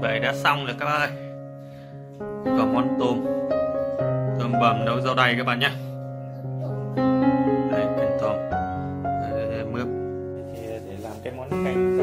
vậy đã xong rồi các bạn ơi. Và món tôm. Tôm bầm nấu rau đầy các bạn nhé. Đây canh tôm. Mướp. Để làm cái món canh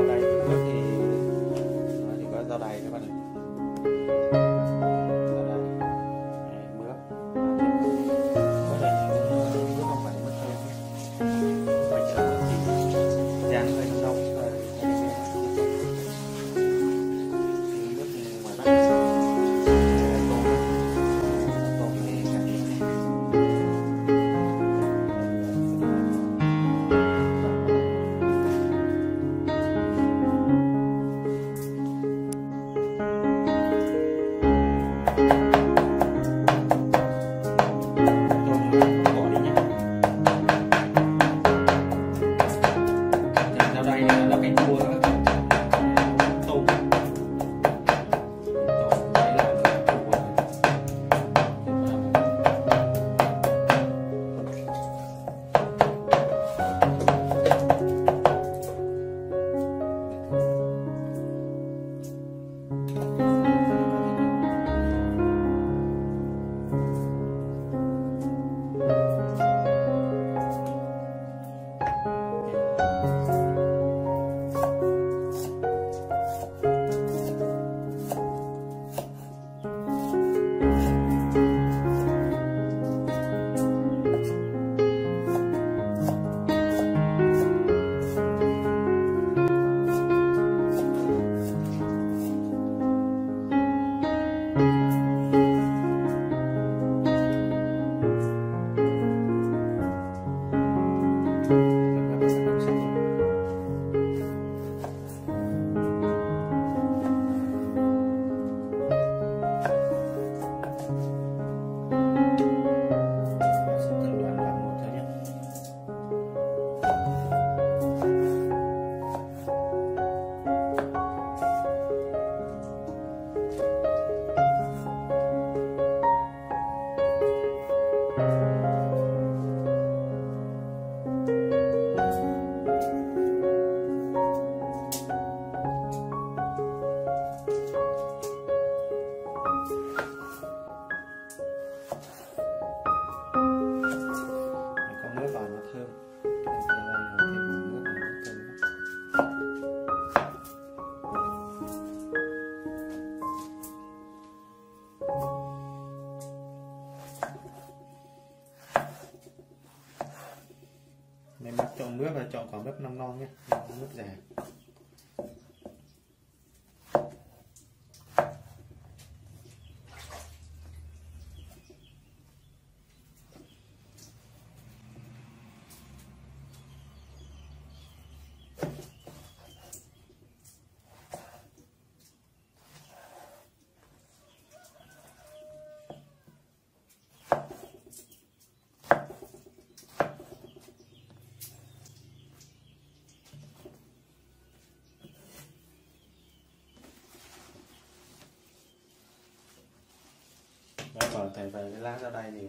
Đó, còn thầy về cái lá ra đây thì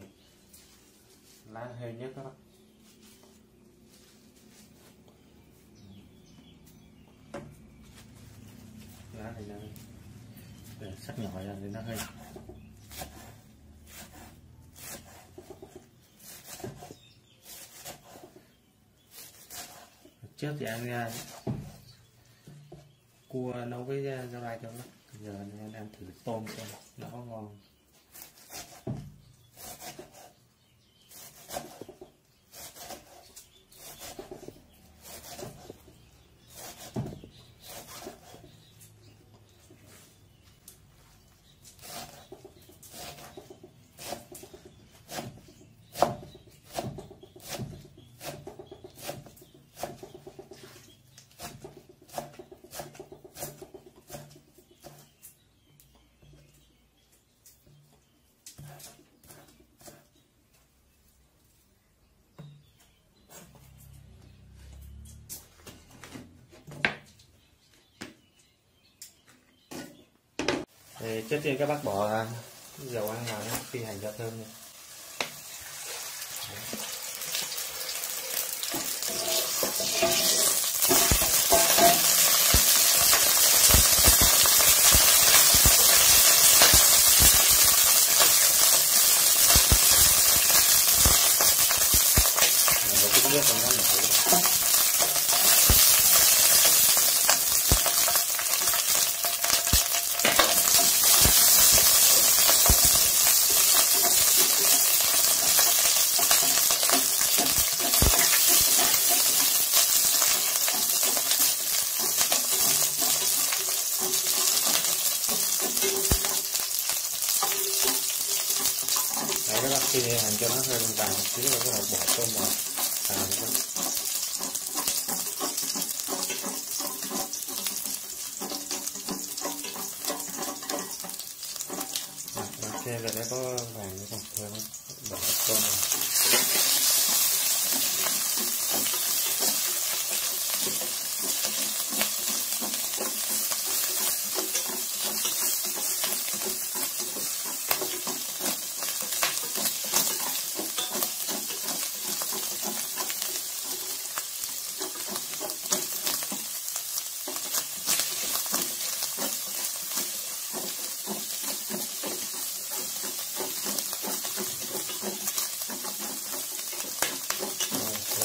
lá hơi nhất các bác lá thì nó để sắc nhỏ ra thì nó hơi trước thì ăn ra cua nấu với uh, rau rai cho nó. Giờ em thử tôm xem nó có ngon. Thì trước tiên các bác bỏ à, dầu ăn vào nhé, phi hành cho thơm nhé. khi hành cho nó hơi vàng một xíu rồi bắt đầu bỏ tôm vào xào nữa ok rồi đấy có vàng nữa không thôi nó bỏ tôm vào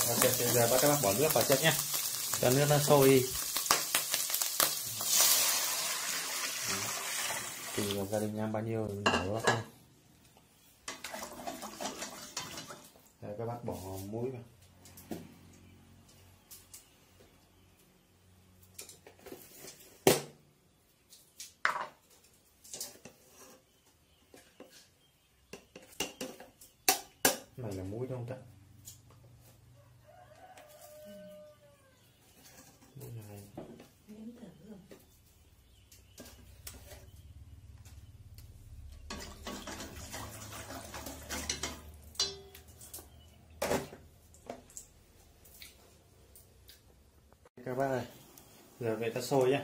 ok bây giờ các bác bỏ nước vào trước nhé. Cho nước nó sôi đi. Tùy vào gia đình ăn bao nhiêu thì bỏ bác các bác bỏ muối vào này là muối đúng không ta muối này các bác ơi cho sôi nhé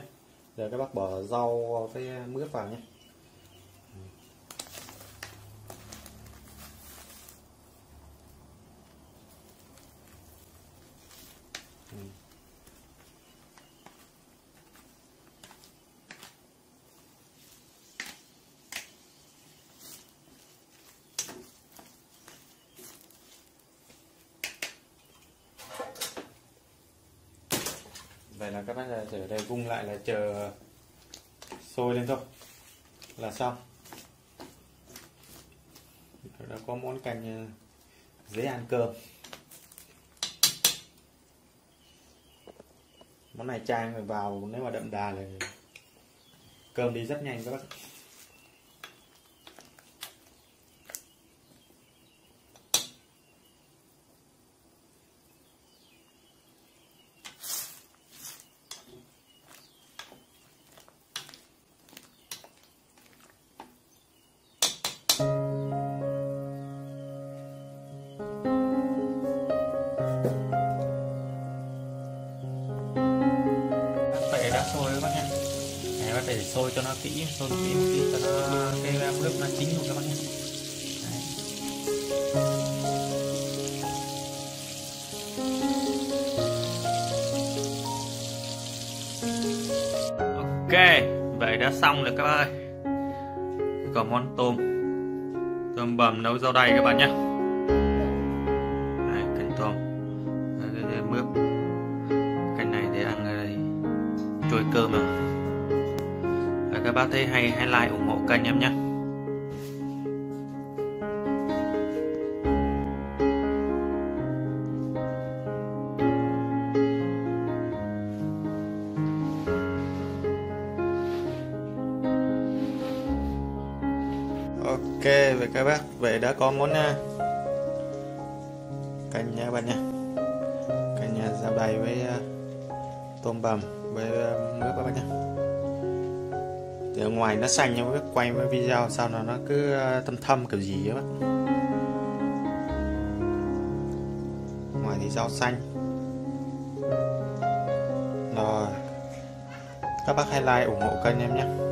giờ các bác bỏ rau cái mướp vào nhé vậy là ở đây vung lại là chờ sôi lên thôi. Là xong. Đã có món canh ờ, dễ ăn cơm. Món này chan vào, nếu mà đậm đà là cơm đi rất nhanh các bác xong rồi các bạn ơi. Còn món tôm. Tôm bầm nấu rau đay các bạn nhé. Đấy, canh tôm. Đấy, cái- mướp. Canh này để ăn đây. Trôi cơm rồi các bác thấy hay hãy like ủng hộ kênh em nhé. Đã có món à, canh nha bạn nha canh nhà rau đầy với à, tôm bằm với à, mướp các bạn nha thì ở ngoài nó xanh nhưng mà quay với video sao nó nó cứ à, thâm thâm kiểu gì á bạn. ngoài thì rau xanh. Rồi. Các bác hãy like ủng hộ kênh em nhé.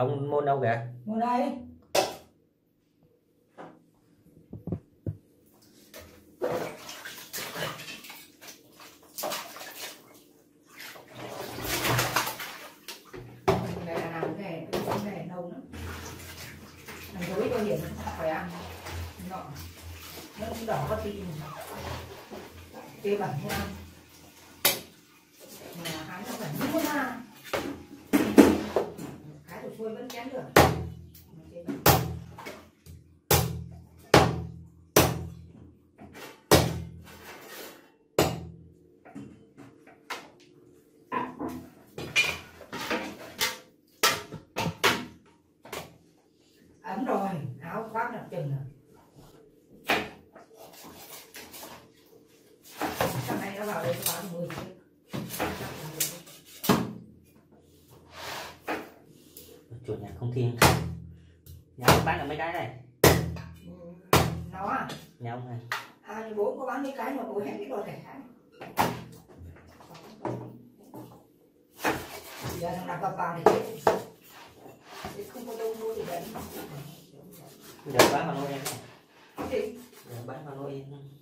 Ông môn đâu kìa. Ngồi đây này là làm cái này cái này nâu lắm làm dối cho hiển phải ăn nọ nó cũng đỏ có tí tê bẩn nha mà hái nó bẩn luôn à phôi vẫn chán được. Ấm rồi áo khoác đặc trưng rồi thằng này nó vào đây nó bán 10 chiếc chủ nhà không thiên nhà ông bán được mấy cái này? Nó à? Nhà ông này. À thì bố có bán mấy cái mà bố hẹn cái đồ thẻ giờ thằng đặt vào vào thì chết Thì không có đâu mua thì đấy giờ bán vào nuôi em. Thì giờ bán vào nuôi em em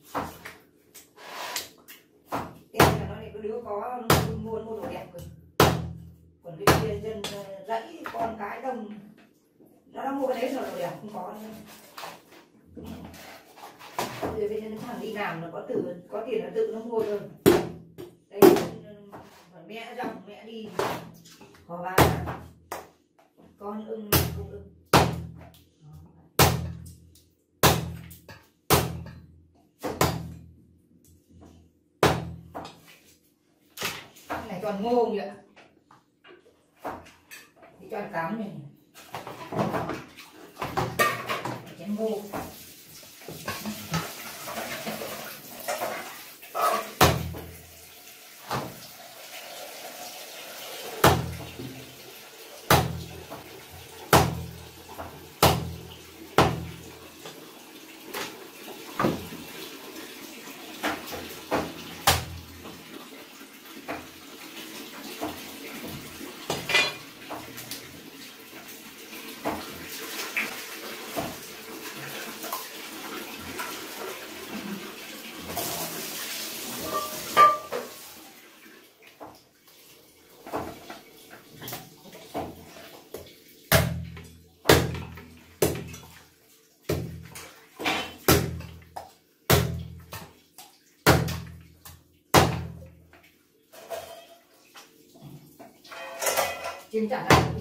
tiền là tự nó mua thôi. Đây phải mẹ dòng, mẹ đi. Có ba con ưng không ưng. Này toàn ngô vậy thì cho cám này. Chén ngô. Trên chả là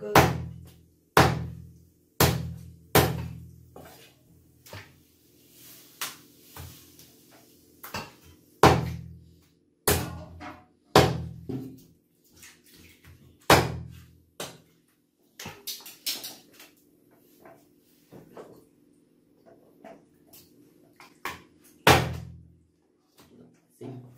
cái gì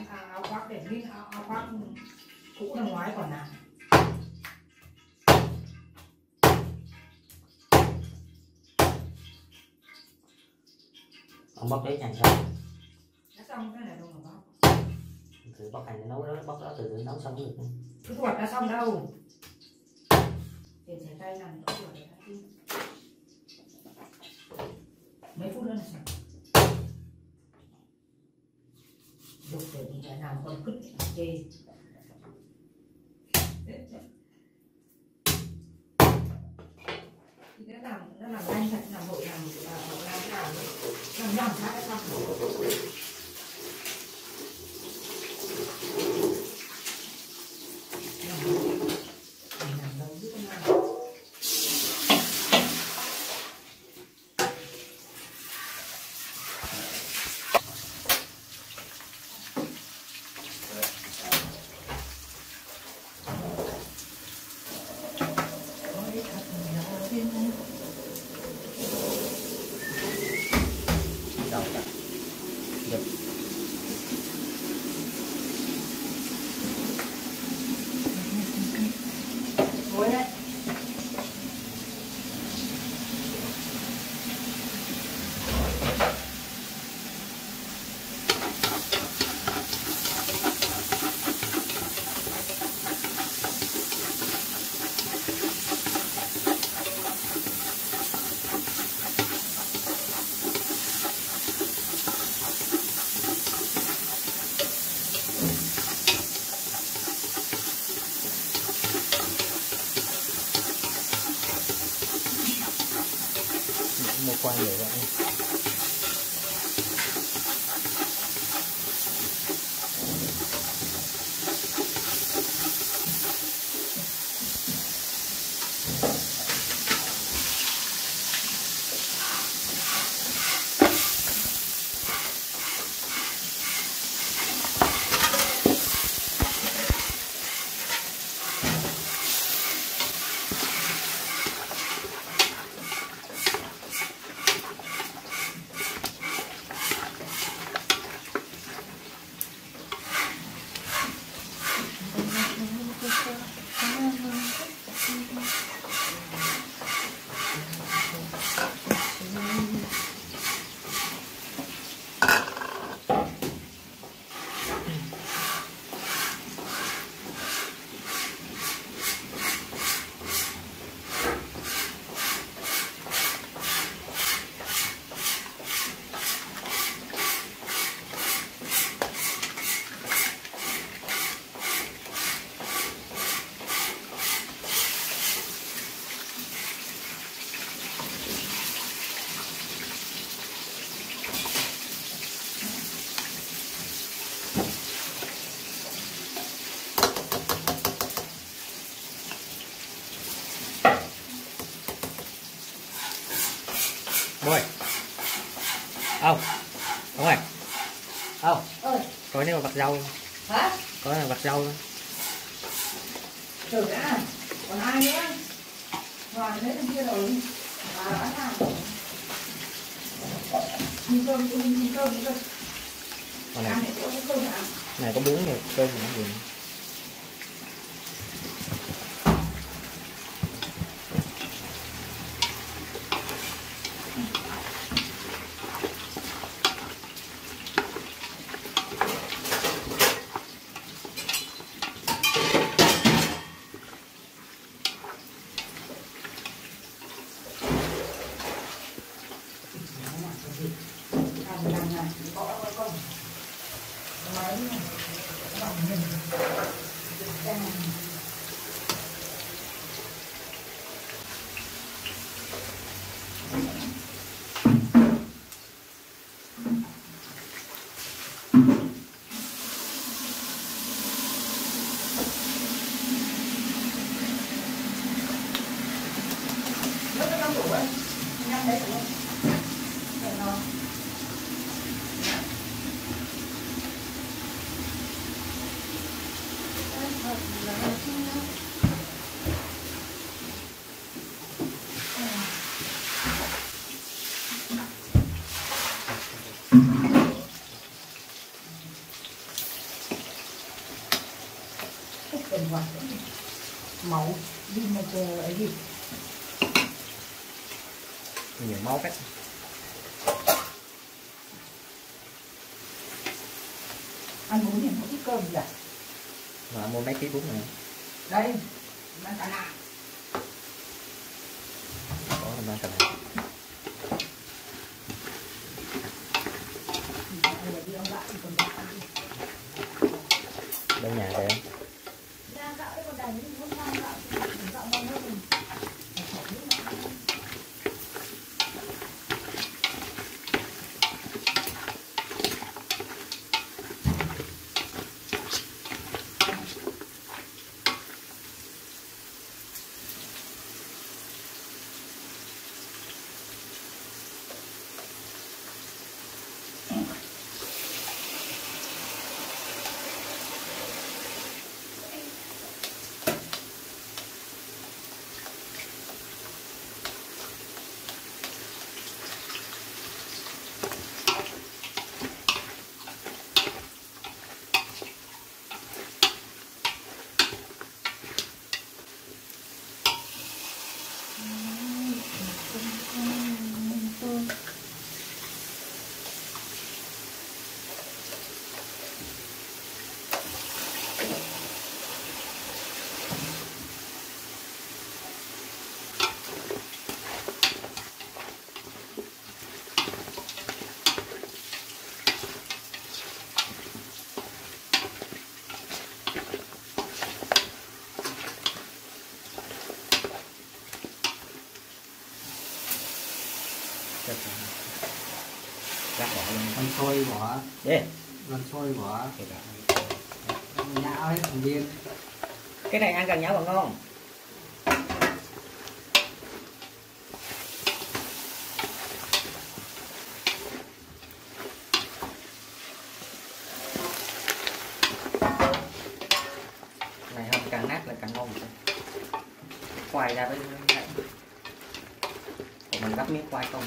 nhé áo, khoác để nghĩ áo, áo khoác cũ năm ngoái còn nào ông bóc đấy nhanh xong. Đã xong cái này đâu mà bóc thử bóc hành nấu đó bóc đó từ từ nấu xong được cái quạt đã xong đâu để rửa tay làm cái quạt đã mấy phút nữa là xong. dục để đi trở nào con cứt chê? Thì nó làm nó làm nhanh thật làm hội làm làm làm làm làm. Làm làm làm làm làm Có vặt rau hả? Có là vặt rau không? Chờ đã. Còn ai nữa? Ngoài lấy thằng kia rồi. Bà đã làm. Cơm, cơm, nhìn cơm. Còn này cơm này có bún này cơm nó gì Làm làm này, có có con. Máy này, bằng mình. Đang Nước nó nóng đủ ấy hết rồi không? Để nó. Máu đi mà chờ ấy gì nhiều máu cách ăn bún thì không ít cơm gì à Mà mua mấy ký bún này. Đây mang cả nạ Có là mang cả này bây giờ đi ông lại còn gạo đi Đâu nhà kìa ra gạo đấy còn đành muốn mang gạo thì gạo ngon hơn mình Phải khỏi nước nữa. sôi Đây. gần sôi bỏ nhão hết thành viên cái này ăn càng nháo càng ngon này không càng nát là càng ngon khoai ra với Còn mình gắp miếng khoai không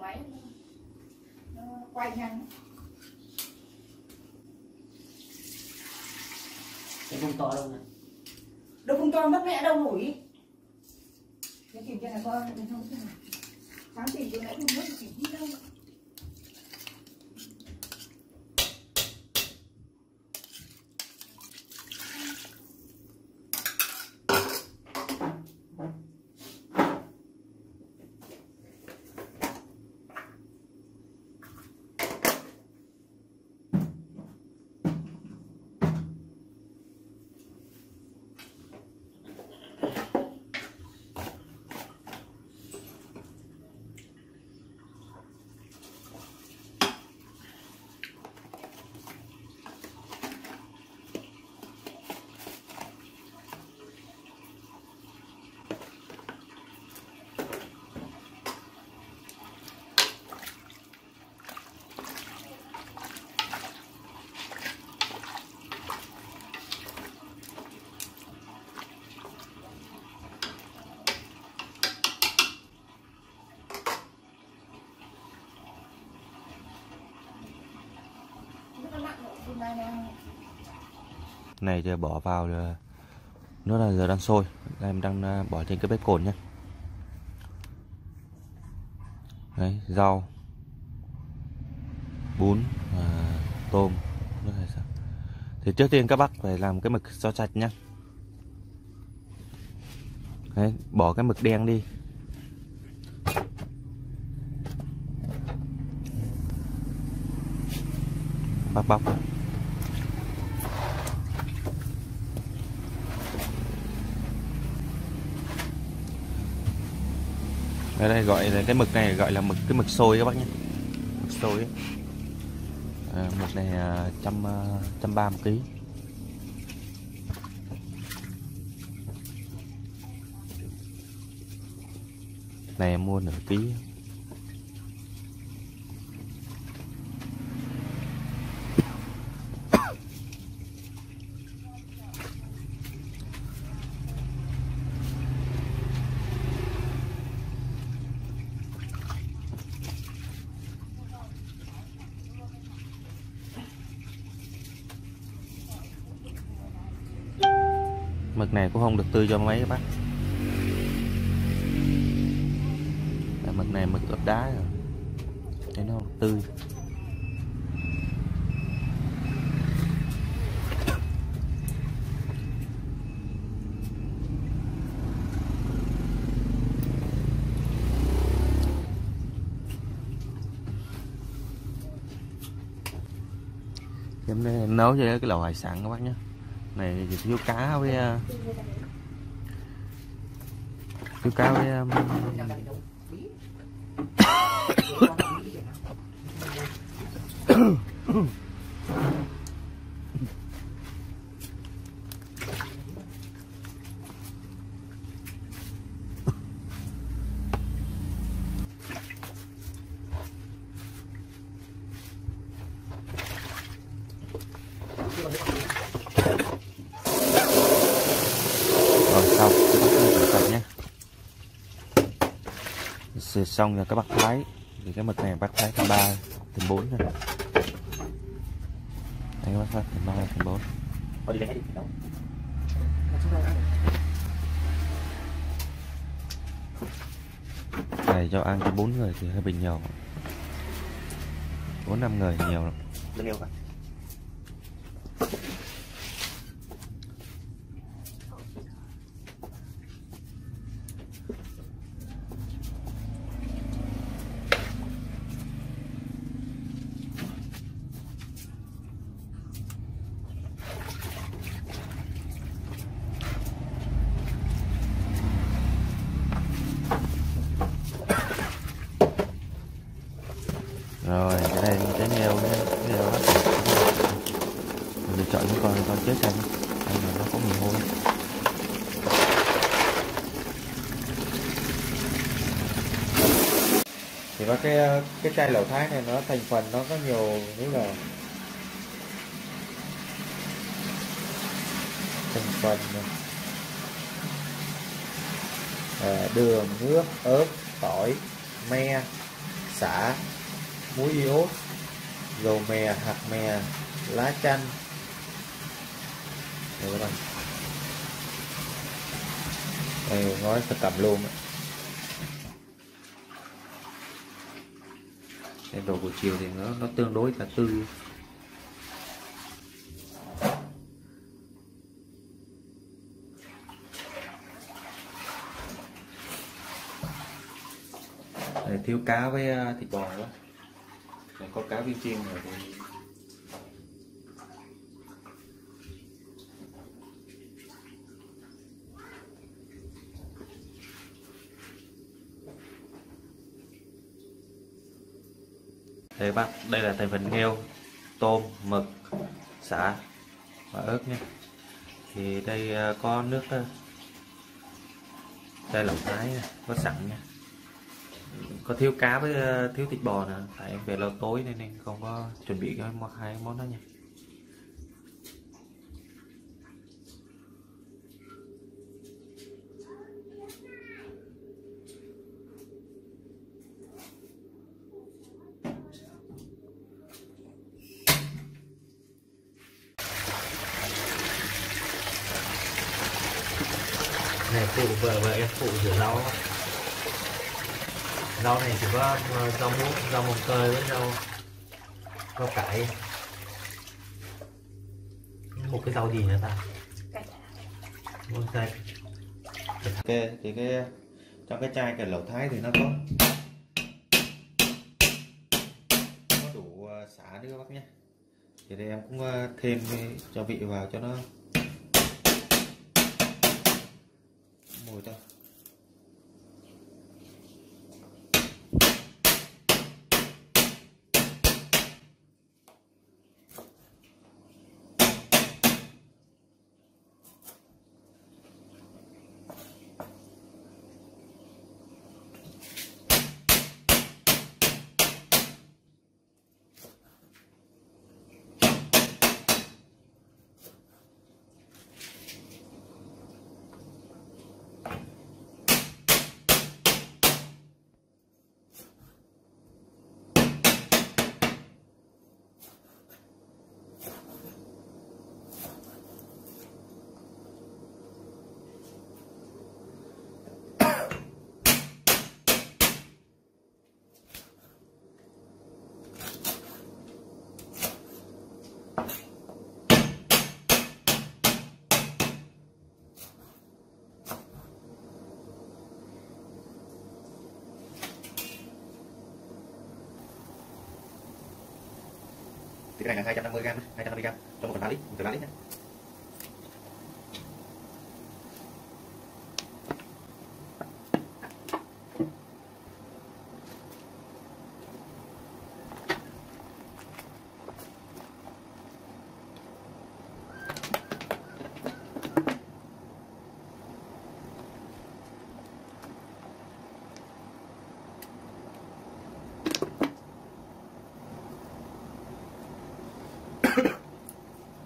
máy nó quay nhanh. Cái không to đâu nè đâu không cho mất mẹ đâu nổi cái kiểm tra này cái không sáng thì chỗ nãy không mất chỉ đi đâu này giờ bỏ vào nước là giờ đang sôi. Đây, em đang à, bỏ trên cái bếp cồn nhé đấy rau bún và tôm là thì trước tiên các bác phải làm cái mực cho sạch nhá. Đấy, bỏ cái mực đen đi. Bóc bóc. Đây, đây gọi là cái mực này gọi là mực cái mực sôi các bác nhé. Mực sôi ấy. À, mực này à, trăm à, trăm ba một ký. Này em mua nửa ký mực này cũng không được tươi cho mấy các bác. Tại mực này mực ướp đá rồi. Thấy nó không tươi. Em đây em nấu cho cái lẩu hải sản các bác nhé này thì thiếu cá với ờ, thiếu cá với um, rồi xong cái bát này rửa sạch nhé Xịt xong rồi cái bát thái thì cái mực này bát thái thứ ba thứ bốn rồi đây cái bát thái thứ ba thứ bốn. Đi lấy đi này cho ăn cho bốn người thì hơi bị nhiều. Bốn năm người nhiều lắm. Yêu cả rồi cái này cái nghèo nhé cái nghèo đó mình lựa chọn những con con chết xanh đây là nó có mùi hôi và cái ờ, cái chai lẩu thái này nó thành phần nó có nhiều như là thành phần à, đường nước ớt tỏi me xả muối iốt dầu mè hạt mè lá chanh. Đây các bạn đây nói thật cầm luôn á. Cái đồ buổi chiều thì nó nó tương đối là tươi. Đây, thiếu cá với à, thịt bò đó Để có cá viên chiên rồi thì Đây bác, đây là thành phần nghêu, tôm, mực, xả và ớt nhé. Thì đây à, có nước à, đây là thái à, có sẵn nha. Có thiếu cá với thiếu thịt bò nữa, tại em về lâu tối nên không có chuẩn bị cái món hai món đó nha. Này, phụ vợ vợ em phụ rửa rau rau này chỉ có ờ, rau muống, rau mồng tơi với rau rau cải. Một cái rau gì nữa ta? Mồng tơi. Ok thì cái, trong cái chai cái lẩu thái thì nó có. Có đủ ờ, xả nước các bác nhé. Thì đây em cũng ờ, thêm cho vị vào cho nó mùi thôi Thì cái này là 250 g, 250 g cho 1 phần 3 lít, 1 phần 3 lít nhé.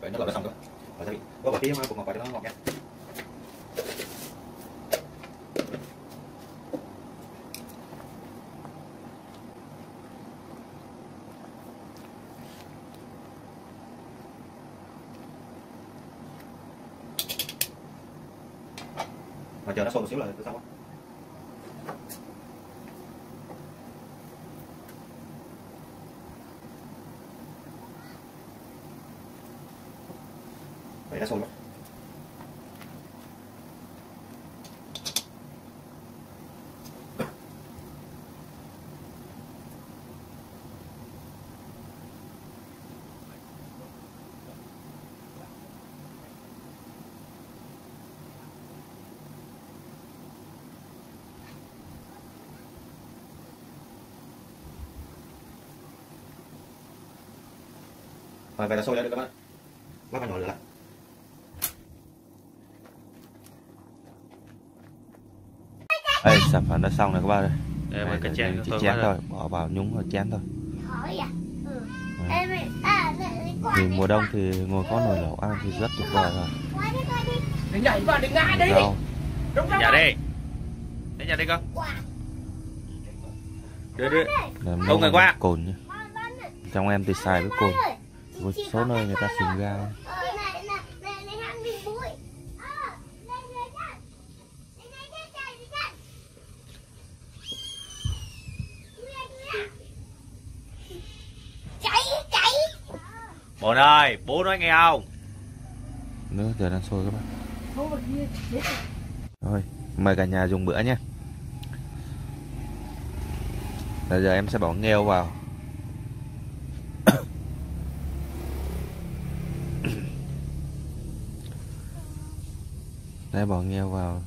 vậy nó lỡ xong rồi. Và sẽ bị có quả tím, cùng ngọt vào cho nó ngọt nha. Mà chờ nó sôi một xíu là xong không? Rồi vậy là sôi đã được các bạn. Bắt vào nhỏ lửa lại. Đây, sản phẩm đã xong rồi các bạn ơi. Đây Đây, cái chén chỉ thôi chén thôi bỏ vào nhúng vào chén thôi. À? Ừ. Em à thì mùa đông thì ngồi có nồi lẩu ăn thì rất tuyệt vời rồi. Đừng nhảy vào, đừng ngã đi. Đúng nhà đi. Đến nhà đi con. Đưa đưa. Không, người qua. cồn nhá. Trong em thì xài với cồn một số nơi người ta xịn ra Bồn ơi, bố nói nghe không? Nước giờ đang sôi các bạn Thôi, mời cả nhà dùng bữa nhé. Bây giờ em sẽ bỏ nghêu vào. Đây bỏ nghêu vào,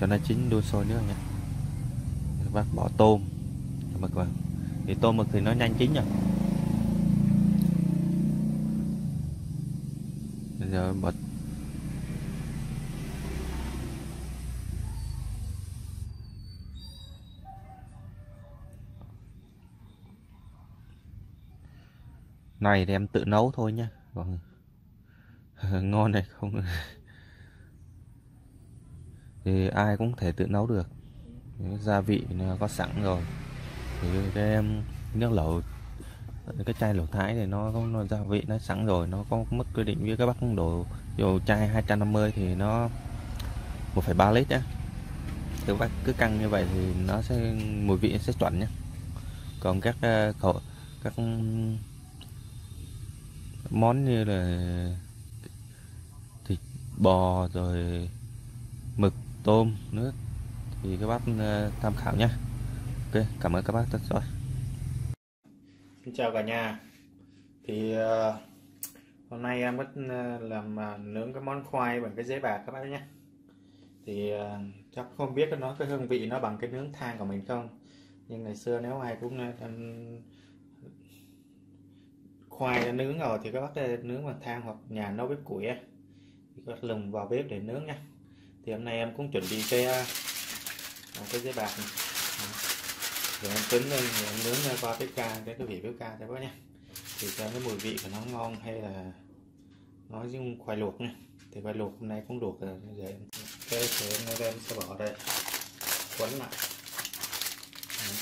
cho nó chín đun sôi nước nha. Các bác bỏ tôm. Mực vào. Thì tôm mực thì nó nhanh chín rồi bây giờ bỏ này thì em tự nấu thôi nhá còn ngon này không? thì ai cũng thể tự nấu được. Gia vị nó có sẵn rồi. Thì cái em nước lẩu cái chai lẩu thái thì nó nó gia vị nó sẵn rồi nó có mức quy định với các bác đổ vô chai 250 thì nó 1,3 lít nhá. Các bác cứ căng như vậy thì nó sẽ mùi vị sẽ chuẩn nhé còn các ờ, khẩu các món như là thịt bò rồi mực tôm nước. Thì các bác ờ, tham khảo nhé. Ok cảm ơn các bác rất rồi Xin chào cả nhà. Thì uh, hôm nay em mất ờ, làm uh, nướng cái món khoai bằng cái giấy bạc các bác nhé. Thì uh, chắc không biết nó cái hương vị nó bằng cái nướng than của mình không. Nhưng ngày xưa nếu ai cũng ăn khoai đã nướng rồi thì các bác nướng bằng than hoặc nhà nấu bếp củi thì các lùng vào bếp để nướng nha thì hôm nay em cũng chuẩn bị cái à, cái giấy bạc này. Rồi em tính lên rồi em nướng qua bếp ga cái cái vị bếp ga cho các bác nhé. Thì cho cái mùi vị của nó ngon hay là nói với khoai luộc nha thì khoai luộc hôm nay cũng luộc rồi giờ em cái thì em đem sẽ bỏ đây. Quấn lại Đấy.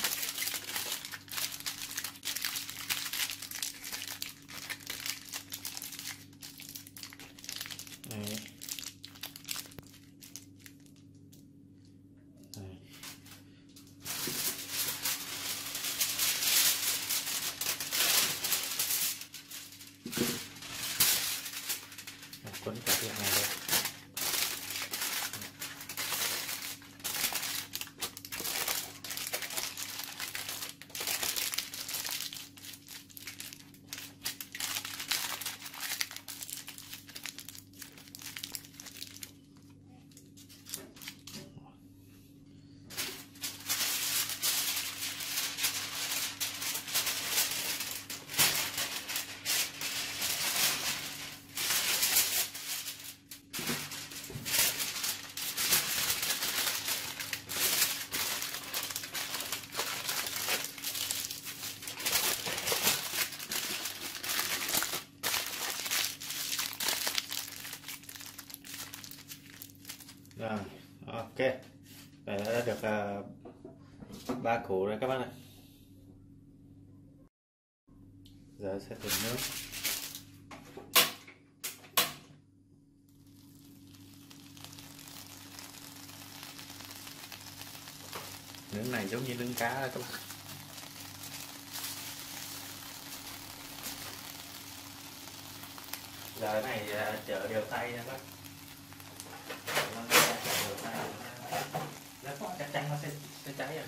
Đấy. Đấy. Đấy, quấn cả cái này lên. Khổ rồi các bạn ạ. Giờ sẽ thử nước nướng này giống như nướng cá các bạn. Giờ này à, đều tay nha các bác Nó chợ đều tay. Nếu có chắc chắn nó sẽ sẽ cháy rồi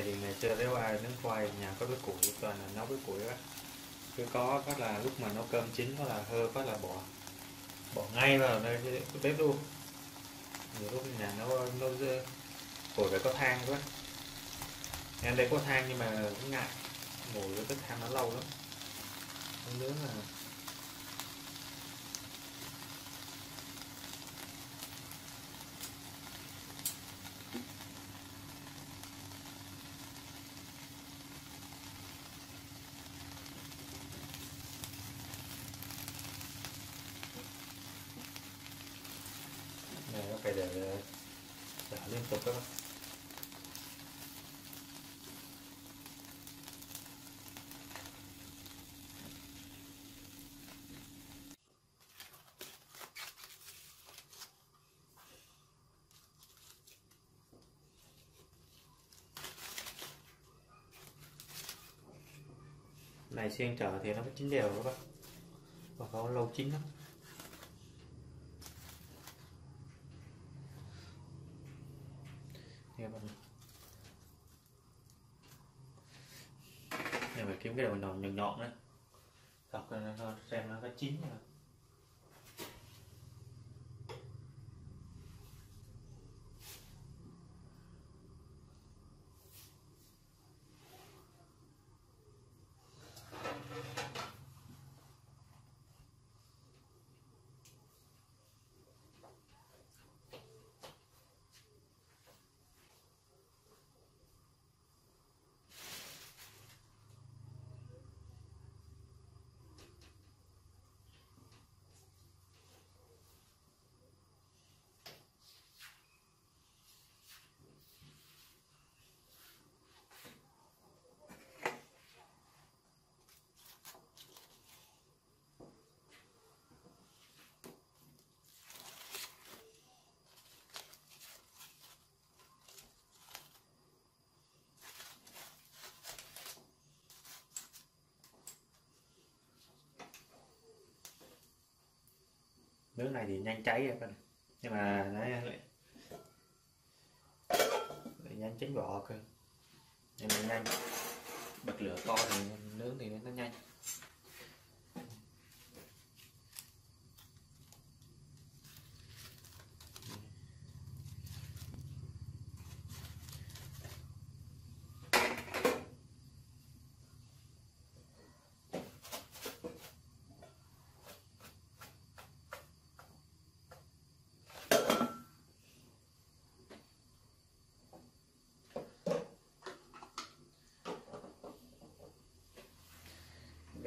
này thì ngày xưa nếu ai nướng khoai nhà có cái củi, toàn là nấu với củi á cứ có phát là lúc mà nấu cơm chín, có là hơ phát là bỏ bỏ ngay vào nơi cái bếp luôn. Nhiều lúc nhà nấu nấu dưa- củi phải có than quá. Em đây có than nhưng mà cũng ngại, ngồi với cái than nó lâu lắm. Không nướng là này nó phải để đảo liên tục các bạn này xiên trở thì nó mới chín đều các bạn và có lâu chín lắm Nghe bạn nhưng mà kiếm cái đầu nhọn nhọn nhọn đấy đọc nó nó- xem nó có chín rồi nước này thì nhanh cháy rồi con nhưng mà nó lại, lại nhanh chín vỏ cơ. Nhưng mà nhanh. Bật lửa to thì nướng thì nó nhanh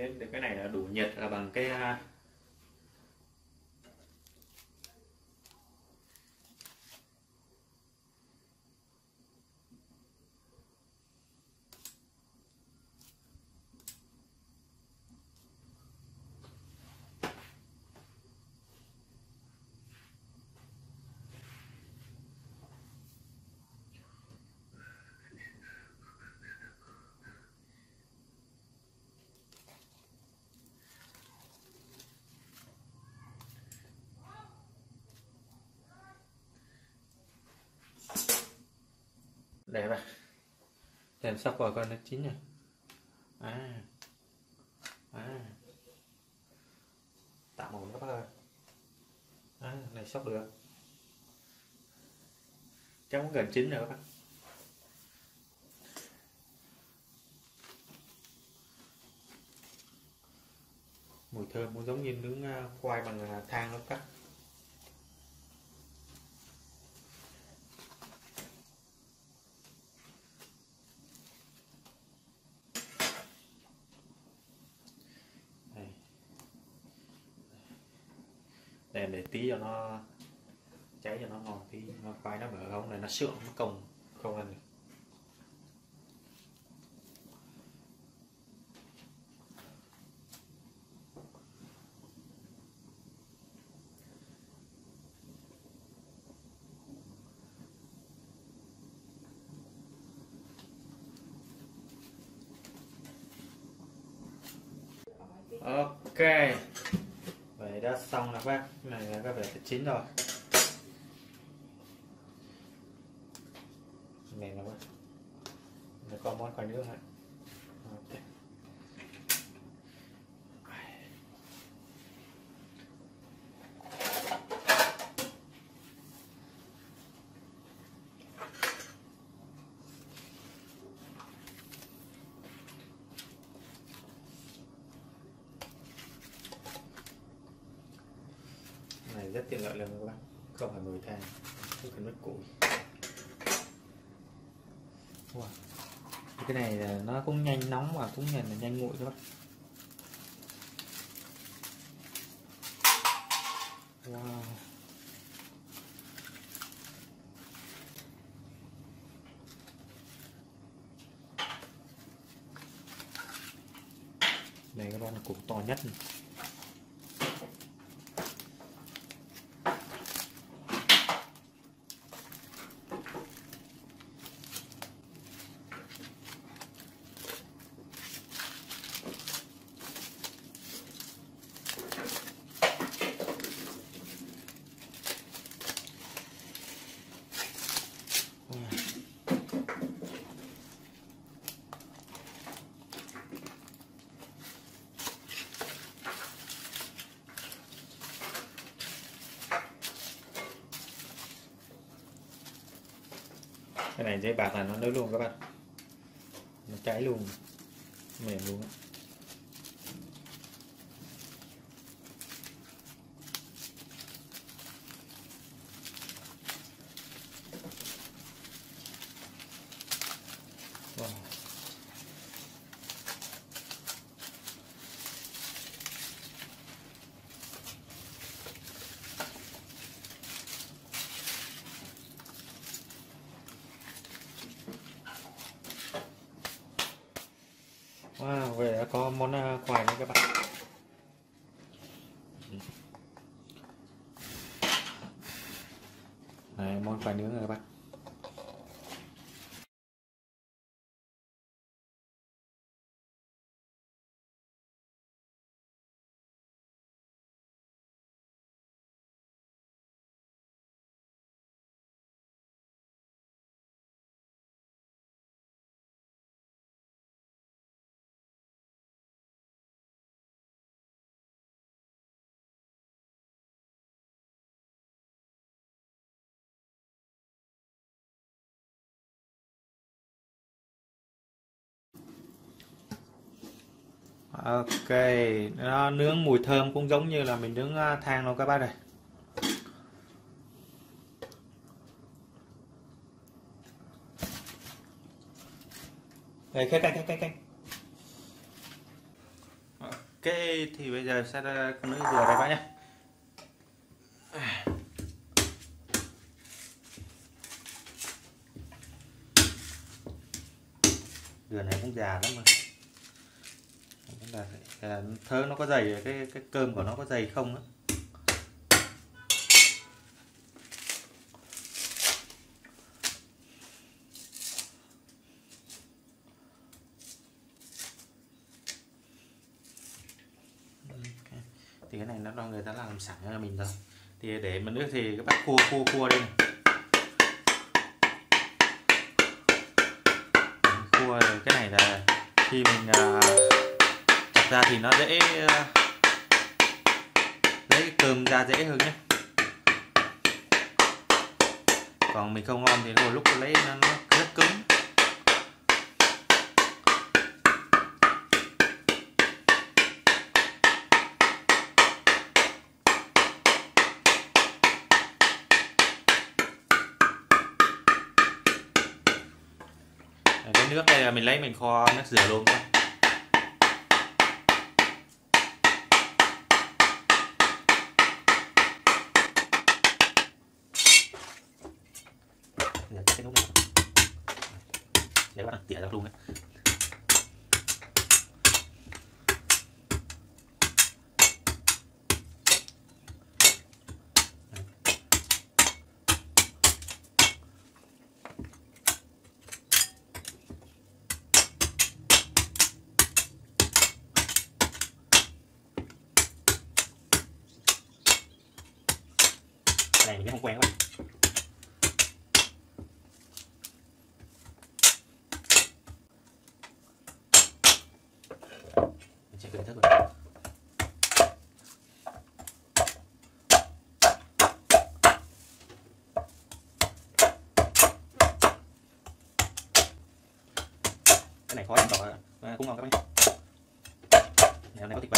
biết cái này là đủ nhiệt là bằng cái à, à, để vào đèn sắp vào con nó chín rồi à. À. Tạm một các bác ơi à, này sắp được. Chắc cũng gần chín rồi các bác mùi thơm cũng giống như nướng à, khoai bằng à, than lắm các này để tí cho nó cháy cho nó ngon tí, nó khoai nó mở không này nó sượng nó cồng, không ăn được. Ok đã xong rồi các bác này là có vẻ là chín rồi. Này là bác. Rồi có món khoai nước nữa ok Cái này rất tiện lợi luôn các bạn, không phải ngồi than không cần mất củi wow. cái này là nó cũng nhanh nóng và cũng nhanh là nhanh nguội các bạn wow đây các bạn là củ to nhất này giấy dây bạc là nó nới luôn các bạn. Nó cháy luôn. Mềm luôn á. Wow. Wow, về đã có món quà nữa các bạn. Ok, nó nướng mùi thơm cũng giống như là mình nướng à, than luôn các bác này. Đây, khách khách khách khách. Ok, thì bây giờ sẽ nướng con nước dừa đây bác nhé. Dừa này cũng già lắm rồi là, là thớ nó có dày cái cái cơm của nó có dày không á thì cái này nó đo người ta làm sẵn cho mình rồi thì để mà nước thì các bác cua cua cua đi này. cua cái này là khi mình uh, chặt ra thì nó dễ ờ, lấy cơm ra dễ hơn nhé. Còn mình không ngon thì hồi lúc lấy nó, nó rất cứng. Cái nước đây là mình lấy mình kho nước rửa luôn thôi để các bạn tỉa ra luôn đấy cái này mình không quen các bạn mình sẽ cẩn thận rồi cái này khó làm tỏ cũng ngon các bạn nhé hôm nay có thịt bò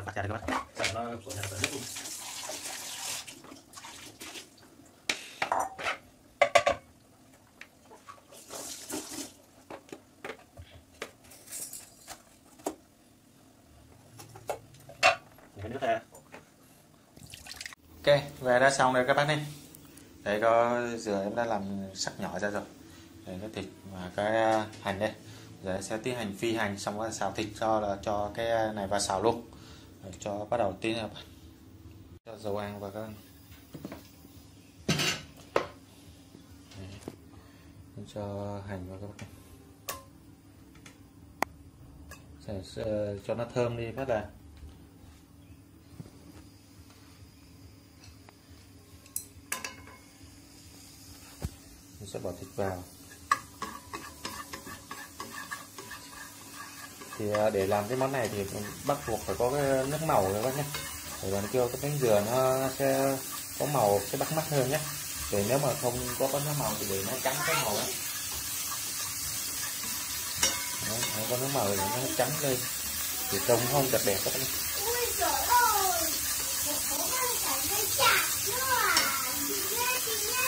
ta này bắt ra các bạn Sợ nó cuộn ra nước luôn cái nước Ok, về đã xong rồi các bác nhé. Đấy có dừa em đã làm sắc nhỏ ra rồi. Đấy cái thịt và cái à, hành đây. Giờ sẽ tiến hành phi hành xong rồi xào thịt cho là cho cái à, này vào xào luôn. Cho bắt đầu tiến các. Cho dầu ăn vào các bạn cho hành vào các bạn. Sẽ, sẽ, cho nó thơm đi phát là mình sẽ bỏ thịt vào thì à, để làm cái món này thì bắt buộc phải có cái nước màu các bác nhé. Để làm kêu cái bánh dừa nó sẽ có màu, sẽ bắt mắt hơn nhé. Để nếu mà không có có nước màu thì để nó trắng cái màu đó. Nó có nước màu thì nó trắng lên. Thì trông không đẹp đẹp các bác nhé. Ui trời ơi Một phố ăn cảnh cây chạc nữa à Chị nghe chị nghe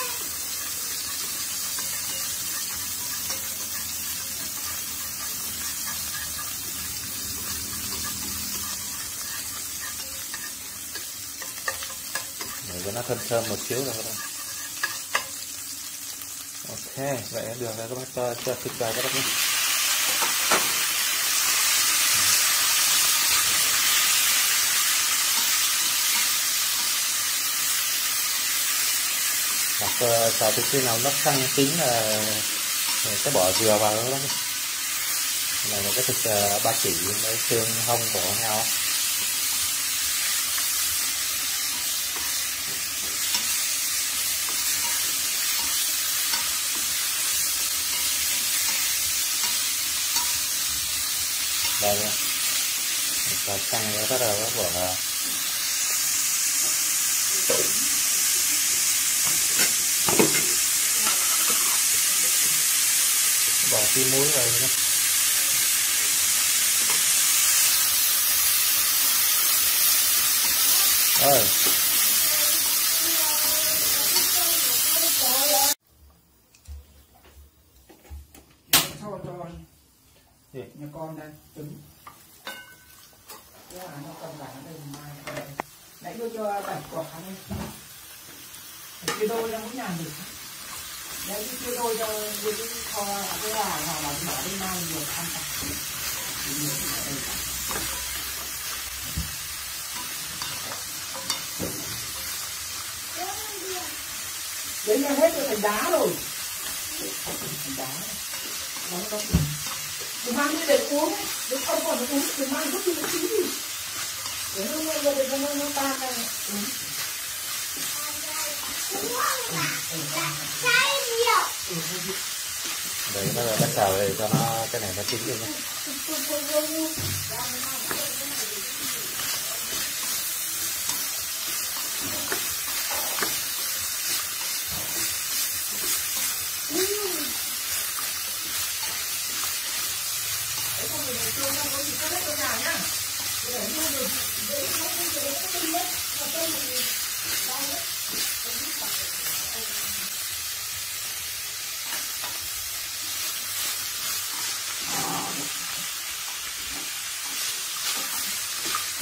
để cho nó thơm thơm một xíu rồi các bạn ok, vậy là được rồi các bác cho cho thịt vào các bác nhé. Hoặc sợ xào thịt khi nào nó săn chín là ờ, là bỏ dừa vào đó này là cái thịt ờ, ba chỉ với xương hông của heo á. đây nha và xăng nó bắt đầu có bỏ là bỏ tí muối vào ơi cho cho Gì? nhà con đây trứng là nó đây nãy tôi cho bảy quả đây chia đôi ra mỗi nhà được đấy cái chia đôi cho những cái kho cái là hoặc là bỏ đi mai nhiều ăn cả nhiều ở đây cả. đấy là hết rồi thành đá rồi thành đá nó đóng, đừng mang đi để uống nếu không còn uống thì mang thuốc gì chứ đấy nó là bắt xào để cho nó cái này nó chín đi nhé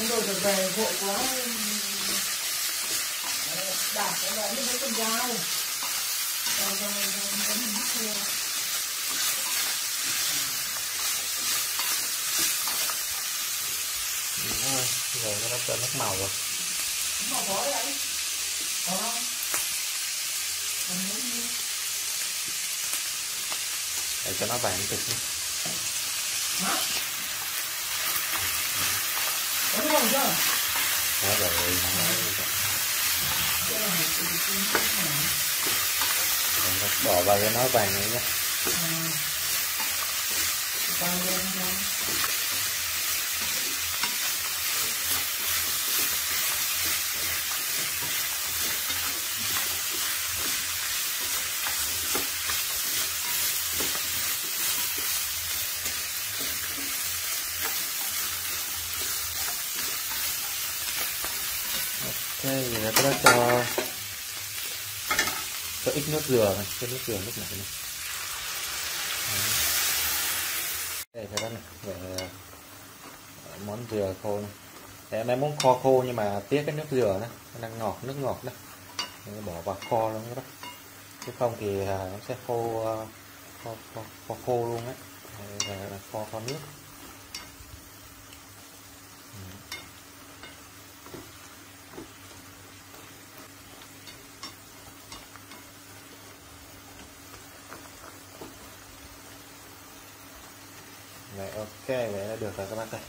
rồi được về vội quá đạp cái loại như cái con dao dao dao dao dao dao rồi, nó đã nước màu rồi. Để cho nó vàng thịt nhé. hả đó rồi bỏ vào cho nó vàng này nhé Vâng, vâng, vâng. ok thì nó có cho cho ít nước dừa này cho nước dừa lúc này. Này đây các bạn này về món dừa khô này. Thế em muốn kho khô nhưng mà tiếc cái nước dừa đó, nó đang ngọt nước ngọt đó. Nên bỏ vào kho luôn các bạn chứ không thì à, nó sẽ khô à, kho, kho, kho, khô luôn á. Kho kho nước Vậy ok, vậy là được rồi các bác ơi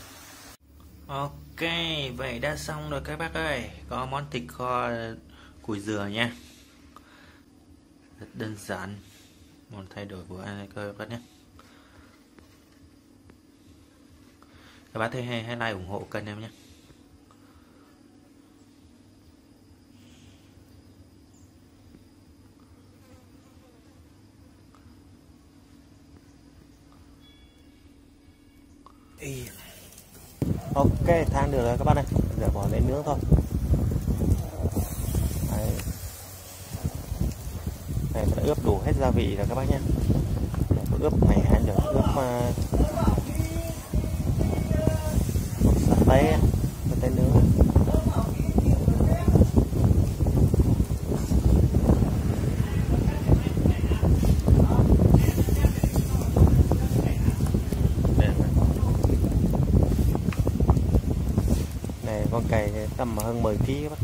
Ok, vậy đã xong rồi các bác ơi. Có món thịt kho củi dừa nha. Rất đơn giản. Món thay đổi bữa ăn cơ các bác nhé. Các bác thấy hay, hay like ủng hộ kênh em nhé. Ok, thang được rồi các bác ơi để bỏ lên nướng thôi. Đấy. Này tôi đã ướp đủ hết gia vị rồi các bác nhé. Tôi ướp mẻ được ướp uh, ướp sả tế sả tế nướng Đẹp rồi. này con cày tầm hơn 10 kg các bác.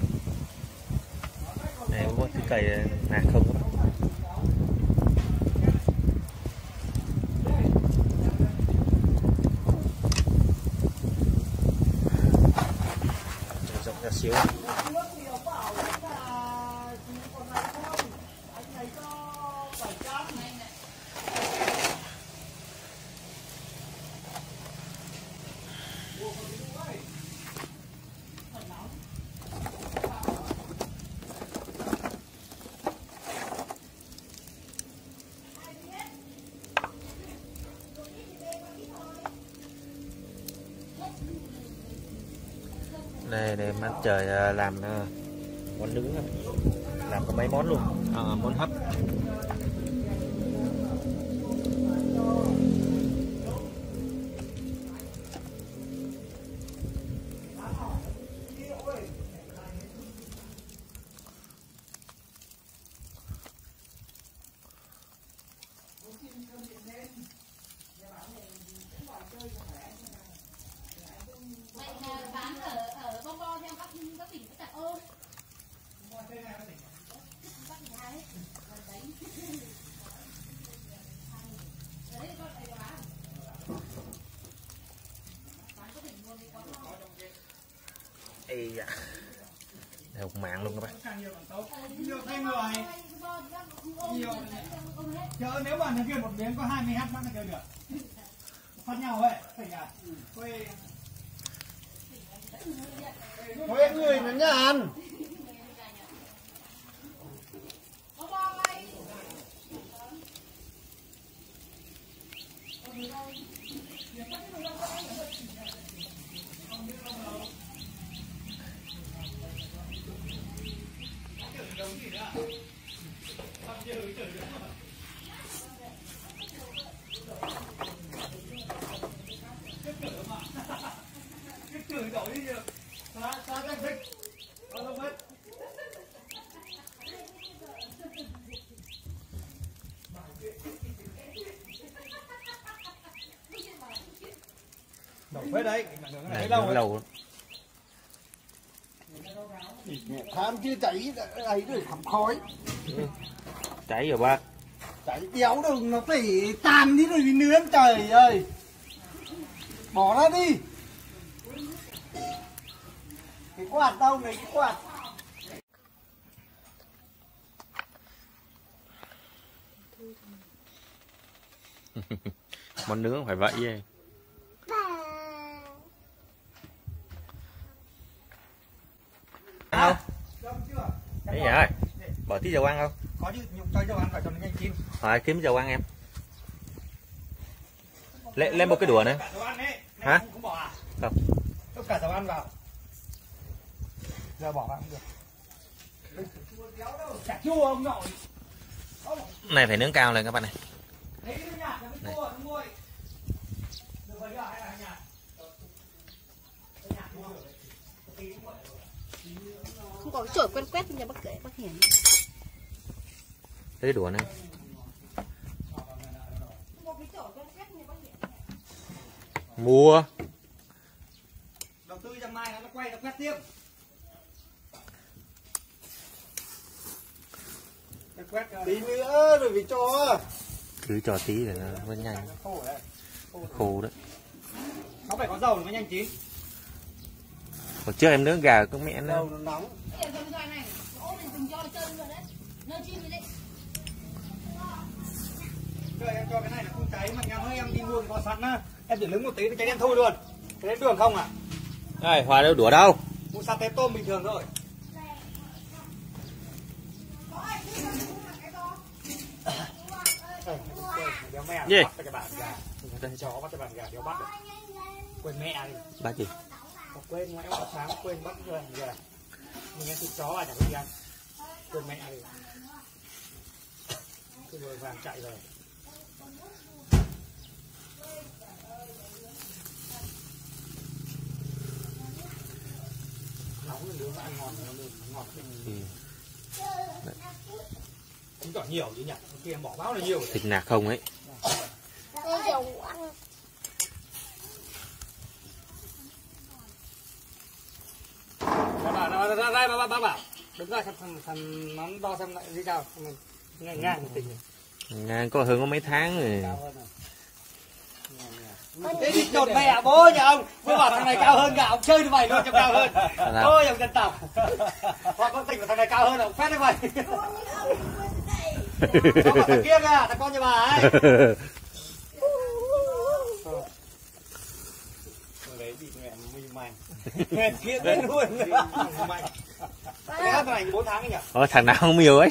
Này có cái cày à, nạc không? các bác rộng ra xíu đây để mắt trời à, làm à, món nướng à. làm có mấy món luôn. À, món hấp Vậy là bán ở ở bông bo theo các các tỉnh các tạc ô. Các tỉnh Thái ấy, ở đấy. Đấy, con phải bán. Bán có tỉnh mua thì có ngon. Ây da. Đây một mạng luôn các bác nhiều thay người Cái bo thì các ông ôm, Nhiều. đấy, ông ôm hết. Chờ nếu mà nó kia một miếng có 20 hát bắt là kêu được Phát nhau vậy Phải à Quê Quê người nó nhàn Có bo ấy. Đổ phết đấy, này lâu nó rồi. lâu Tham chứ cháy ấy rồi thắm khói. Cháy rồi bác. Cháy đéo đâu nó phải tan đi rồi nướng trời ơi. Bỏ ra đi quạt đâu cái quạt món nướng phải vậy ấy. À, đấy ơi bỏ tí dầu ăn không có chứ, cho cho ăn phải cho nó nhanh chín. rồi kiếm dầu ăn em lên lên một cái đũa nữa dầu Hả? Không, không bỏ à? Không. Cả dầu ăn vào. Giờ bỏ vào cũng được. Chả chua ông nội. này phải nướng cao lên các bạn này. Không có chổi quen quét nhà bác kể bác hiển. Cái đũa này không có cái chổi quen quét nhà bác hiển. Mua. Đầu tư cho mai nó quay nó quét tiếp Quét quét ờ, Tí nữa rồi phải cho. Cứ cho tí để nó mới nhanh. Khô đấy. Khô đấy nó phải có dầu nó mới nhanh chín. Hồi trước em nướng gà có mẹ nó. Nóng. Rồi em cho cái này nó không cháy mà em ơi em đi mua có sẵn á. Em chỉ nướng một tí nó cháy đen thui luôn. Cái đấy đường không à? Đây hòa đâu đũa đâu? Mua sa tế tôm bình thường thôi Ờ, quên, đéo mẹ Gì? bắt cái bàn gà chó bắt cái bàn gà đéo bắt được. Quên mẹ đi. Bác gì? Quên ngoại bắt sáng quên bắt rồi giờ mình ăn thịt chó à chẳng gì ăn. Quên mẹ đi. Cứ vội vàng chạy rồi nóng lên nướng ăn ngon nó lên ngọt Cũng tỏ nhiều chứ nhỉ? Kia em bỏ báo là nhiều thịt nạc không ấy. Đây dầu ăn bà bà ra ra bà bà bảo đứng ra thằng thằng nó đo xem lại như sao. Ngang ngang tình ngang có hơn có mấy tháng rồi. Thế đi chột mẹ bố nhà ông. Bố bảo thằng này cao hơn cả ông chơi như vậy luôn cho cao hơn. Nào. Ôi ông dân tộc. Hoặc con tỉnh của thằng này cao hơn ông phép như vậy kia kìa, thằng con nhà bà ấy. Đấy bị mẹ mì manh. Mẹ kia đến luôn. Cái hát thằng này 4 tháng ấy nhỉ? Ôi, thằng nào không nhiều ấy.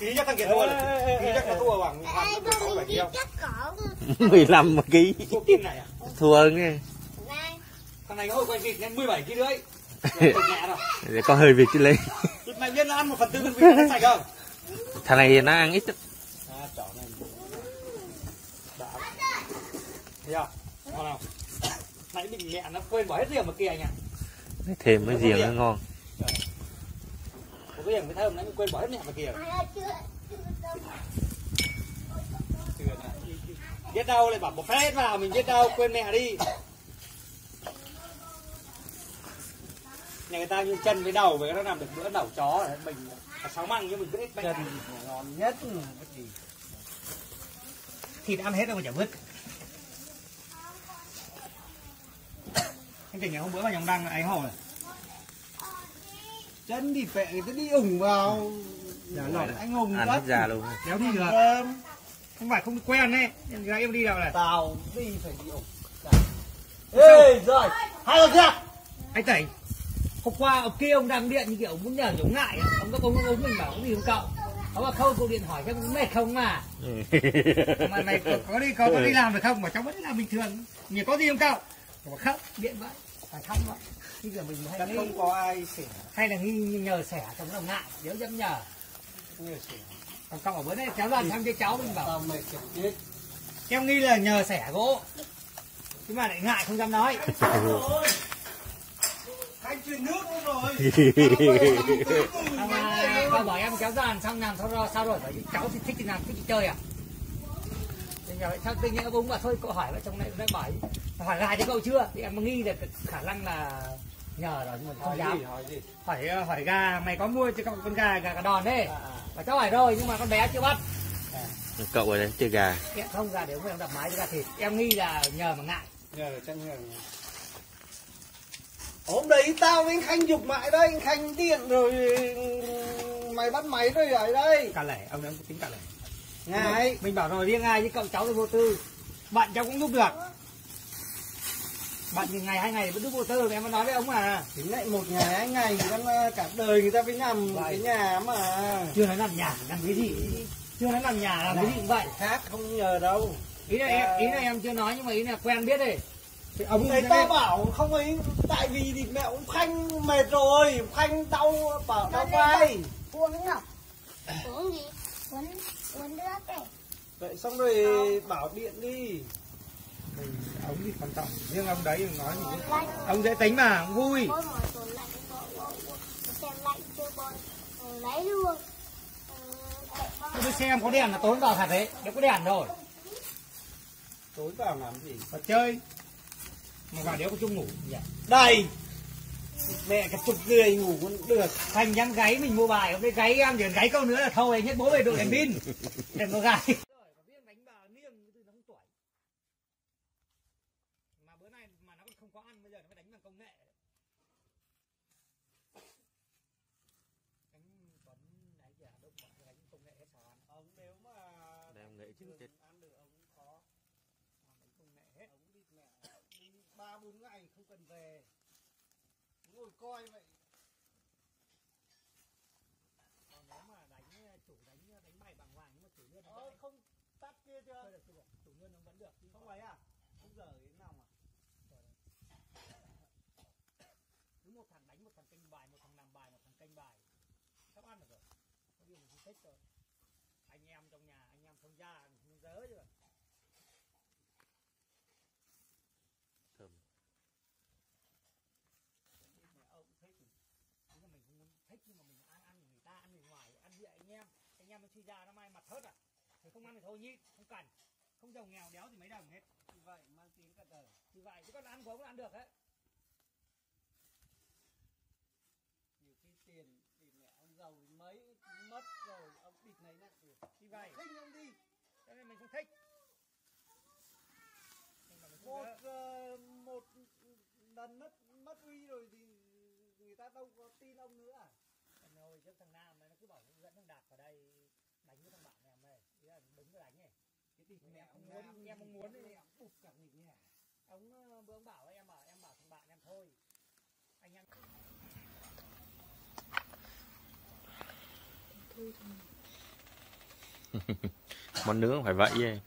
Ý chắc thằng kia thua rồi. Ý chắc nó thua khoảng bơ 6 mình 7 đi triệu chắc cỏ 15 một ký. Thua kim này à? Thua nghe Thằng này nó hồi quay vịt nên 17 kg rồi để có hơi việc chứ lên Thịt mày biết nó ăn một phần tư con vịt nó sạch không thằng này nó ăn ít. À, không? Nãy mình mẹ nó quên bỏ hết riềng mà kia anh ạ. Thêm cái riêng nó ngon. Có cái riềng cái thơm nãy mình quên bỏ hết mẹ mà kia ai ơi chưa biết đâu lại bảo một phát hết vào mình biết đâu quên mẹ đi. Nhà người ta như chân với đầu với nó làm được bữa đầu chó rồi mình sáu măng nhưng mình cứ ít bánh ăn. ngon nhất thịt ăn hết đâu mà chả vứt anh tỉnh ngày hôm bữa mà nhóm đăng ấy hỏi. Chân thì phệ người ta đi ủng vào. Anh hùng ăn hết ra luôn. Đéo đi được. Không phải không quen đấy em gái em đi đâu này. Tao đi phải đi ủng. Ê rồi Hai lần kia. Anh tỉnh hôm qua ông kia ông đang điện như kiểu muốn nhờ chống ngại ấy. ông có ông ông mình bảo cái gì không cậu. Ông bảo không cuộc điện hỏi có mệt không mà mà này có, có đi có, có đi làm được không? Mà cháu vẫn làm bình thường. Nhìn có gì không cậu? Bảo không điện vậy. Phải thăm vậy. Bây giờ mình hay nghi, không có ai xỉa hay là nghi nhờ sẻ trong lòng ngại. Nếu dám nhờ. Xỉa còn cậu ở bữa nay cháu làm thăm cho cháu mình bảo Tao mệt chết chết em nghi là nhờ sẻ gỗ. Nhưng mà lại ngại không dám nói anh chuyển nước luôn rồi. Xong bà bảo em kéo dàn xong làm sao rồi sao rồi? Cháu thì thích thì làm thích thì chơi à? Thì giờ vậy sao tự nhiên ông bảo thôi cậu hỏi vợ chồng này nó bảo hỏi gài cho cậu chưa? Thì em nghi là khả năng là nhờ rồi nhưng mà không dám. hỏi gì? Hỏi ờ, hỏi gà mày có mua cho cậu con gà gà cả đòn đấy? À, à. và cháu hỏi rồi nhưng mà con bé chưa bắt. Cậu ở đây chơi gà? Em không gà để em đập máy cho gà thịt. Em nghi là nhờ mà ngại. Nhờ chắc nhờ hôm đấy tao với anh khanh giục mãi đây anh khanh điện rồi mày bắt máy rồi ở đây. Cả lẻ ông cũng tính cả lẻ. Ngài mình bảo rồi riêng ai với cậu cháu thì vô tư. Bạn cháu cũng giúp được. Bạn thì ngày hai ngày vẫn giúp vô tư em mới nói với ông à tính lại một ngày hai ngày con cả đời người ta phải nằm Vậy. cái nhà mà. Chưa nói làm nhà làm cái gì? Chưa nói làm nhà làm cái gì vậy. khác không nhờ đâu. Ý là em ý là em chưa nói nhưng mà ý là quen biết đi thì ông Người sẽ ta bảo không ấy tại vì thì mẹ ông khanh mệt rồi khanh đau bảo đau vai. uống ngọc uống gì? Uống uống nước này vậy xong rồi bảo điện đi. Ừ, ông thì quan trọng nhưng ông đấy đừng nói gì ông dễ tính mà ông vui. Ừ, lấy luôn. Ừ, Tôi xem có đèn là tối vào thật đấy nếu có đèn rồi. Tối vào làm gì? Và chơi mà vào đéo có chung ngủ. Dạ. đây. Mẹ cái chục người ngủ cũng được. Thành nhắn gáy mình mua bài. Ông đấy gáy em thì gáy câu nữa là thôi. Hết bố về đội đèn pin. Đừng có gáy mà bữa nay mà nó còn không có ăn bây giờ nó phải đánh bằng công nghệ đánh tuấn đánh giả đông bọn đánh công nghệ hết sao ăn ông nếu mà Đây, ông nghệ chứ chết. ăn được ông khó đánh công nghệ hết ông đi mẹ đi ba bốn ngày không cần về ngồi coi vậy. Còn nếu mà đánh chủ đánh đánh mày bằng hoàng nhưng mà chủ nhân ờ, không tắt kia chưa? Chơi được được chủ nhân nó vẫn được. Không phải à? Không giờ đến nào mà? Cứ một thằng đánh một thằng canh bài một thằng làm bài một thằng canh bài. Sắp ăn được rồi. Có điều mình không thích rồi. Anh em trong nhà anh em thông gia không dớ chứ thơm mẹ ông cũng thích nhưng mà mình không muốn thích nhưng mà mình ăn ăn người ta ăn người với anh em. Anh em nó suy ra nó mai mặt thớt à? Thì không ăn thì thôi nhịn không cần không giàu nghèo đéo thì mấy đồng hết. Như vậy mang tiếng cả đời. Như vậy chứ còn ăn của ăn được đấy. Nhiều khi tiền thì mẹ ông giàu đến mấy mất rồi ông địt này nặng thì như vậy. Khinh ông đi. Cho nên mình không thích. Một ờ, một lần mất mất uy rồi thì người ta đâu có tin ông nữa à Em ơi, trước thằng Nam này nó cứ bảo dẫn thằng Đạt vào đây đánh với thằng bạn em đây. Ý là đứng ra đánh ấy. cái Mẹ mẹ không ông muốn, Nam em không muốn thì thì mẹ bụp cả nghịch nhà ông ờ, bữa ông bảo ấy, em bảo em bảo thằng bạn em thôi. Anh em món nướng phải vậy ấy.